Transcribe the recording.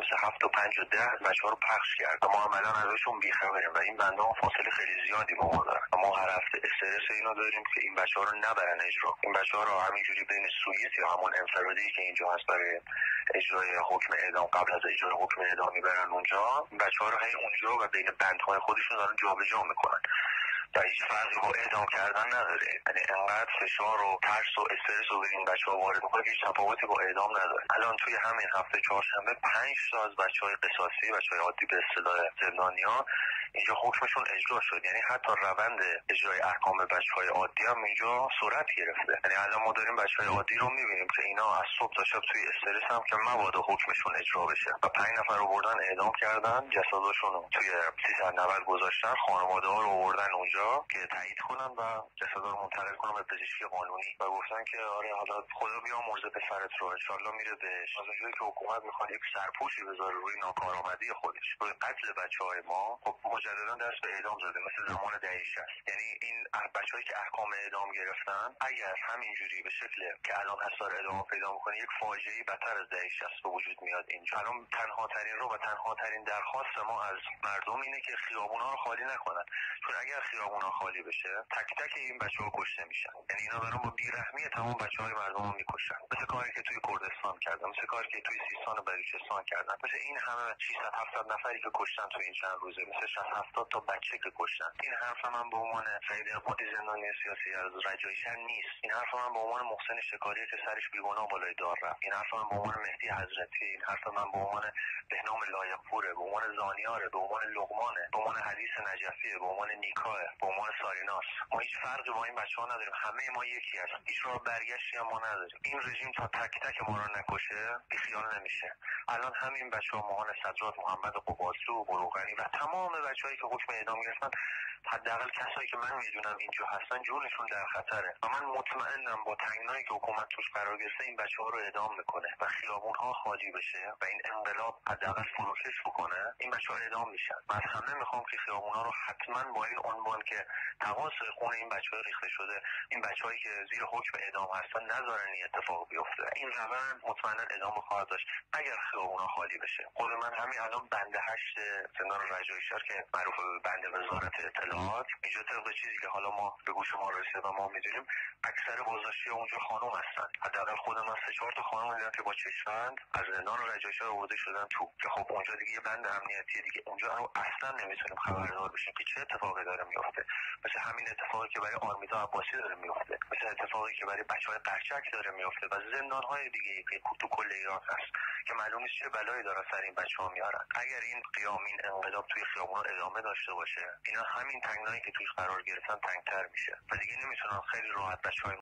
مثل هفت و پنج و ده بچه رو پخش کرد. ما عملا ازشون بیخبریم و این بنده ها فاصله خیلی زیادی با ما دارن. ما هر هفته استرس اینو داریم که این بچه ها رو نبرن اجرا. این بچه ها رو همینجوری بین سوئیس یا همون انفرادی که اینجا هست برای اجرای حکم اعدام قبل از اجرای حکم اعدام می‌برن اونجا بچه ها رو هی اونجا و بین بندهای خودشون دارن جابجا می‌کنن. و هیچ فرقی با اعدام کردن نداره. یعنی انقدر فشار و ترس و استرس رو به این بچه ها وارد می‌کنه که هیچ تفاوتی با اعدام نداره. الان توی همین هفته چهارشنبه پنج تا از بچه های قصاصی بچه عادی به اصطلاح زندانیا اینجا حکمشون اجرا شد. یعنی حتی روند اجرای احکام بچه های عادی هم اینجا صورت گرفته. یعنی الان ما داریم بچه های عادی رو می‌بینیم که اینا از صبح تا شب توی استرس هم که مبادا حکمشون اجرا بشه. و پنج نفر رو بردن اعدام کردن جسداشون رو توی 390 گذاشتن خانواده ها رو آوردن اونجا که تایید کنن و جسد رو منتقل کنن به پزشکی قانونی. و گفتن که آره حالا خدا بیامرزه پسرت رو. انشالله میره بهش. از اونجایی که حکومت می‌خواد یک سرپوشی بذاره روی ناکارآمدی خودش. روی قتل بچه های ما خب مجددا دست به اعدام زده مثل زمان دهه یعنی این بچههایی که احکام اعدام گرفتن اگر همینجوری به شکل که الان هستار ادامه پیدا می‌کنه یک فاجعه بدتر از دهه 60 به وجود میاد اینجا. الان تنها ترین رو و تنها ترین درخواست ما از مردم اینه که خیابونا رو خالی نکنن. چون اگر خیابونا خالی بشه تک تک این بچه ها کشته میشن. یعنی اینا دارن با بیرحمی تمام بچه های مردم رو می‌کشن. مثل کاری که توی کردستان کردن مثل کاری که توی سیستان و بلوچستان کردن. مثل این همه 600 700 نفری که کشتن توی این چند روزه مثل 60 70 تا بچه که کشتن. این حرف من به عنوان سعید اقبالی زندانی سیاسی از رجایشن نیست. این حرف من به عنوان محسن شکاری که سرش بیگناه بالای دار رفت. این حرف من به عنوان مهدی حضرتی. این حرف من به عنوان بهنام لایقپوره به عنوان زانیاره به عنوان لقمانه به عنوان حدیث نجفیه به عنوان نیکاه به عنوان ساریناس. ما هیچ فرقی با این بچه ها نداریم. همه ما یکی هستیم. هیچ راه برگشتی هم ما نداریم. این رژیم تا تک تک ما رو نکشه بیخیال نمیشه. الان همین بچه ها مهان صدرات محمد قباسلو بروغنی و تمام بچههایی که حکم اعدام گرفتن حداقل کسایی که من می‌دونم اینجا هستن جونشون در خطره. و من مطمئنم با تنگنایی که حکومت توش قرار گرفته این بچه ها رو اعدام می‌کنه و خیابون ها خالی بشه و این انقلاب حداقل فروشش بکنه این بچه ها اعدام میشن. از همه می‌خوام که خیابون ها رو حتما با این عنوان که تقاس خون این بچه ها ریخته شده این بچههایی که زیر حکم اعدام هستن نذارن این اتفاق بیفته. این روند مطمئنا ادامه خواهد داشت اگر خیابون ها خالی بشه. خود من همین الان بند هشت زندان رجایی که معروف به بند وزارت اینجا طبق چیزی که حالا ما به گوش ما رسیده و ما می‌دونیم اکثر بازداشتی اونجا خانم هستن. حداقل خود من سه چهار تا خانم دیدم که با چشمند از زندان رجایی شهر آورده شدن تو. که خب اونجا دیگه یه بند امنیتی دیگه اونجا رو اصلا نمی‌تونیم خبردار بشیم که چه اتفاقی داره میفته مثل همین اتفاقی که برای آرمیتا عباسی داره میفته مثل اتفاقی که برای بچهای قرچک داره میفته و زندان های دیگه که تو کل ایران هست که معلوم نیست چه بلایی داره سر این بچه ها میارن. اگر این قیام این انقلاب توی خیابون ادامه داشته باشه اینا همین تنگنایی که توش قرار گرفتن تنگتر میشه. و دیگه نمی‌تونن خیلی راحت بچه های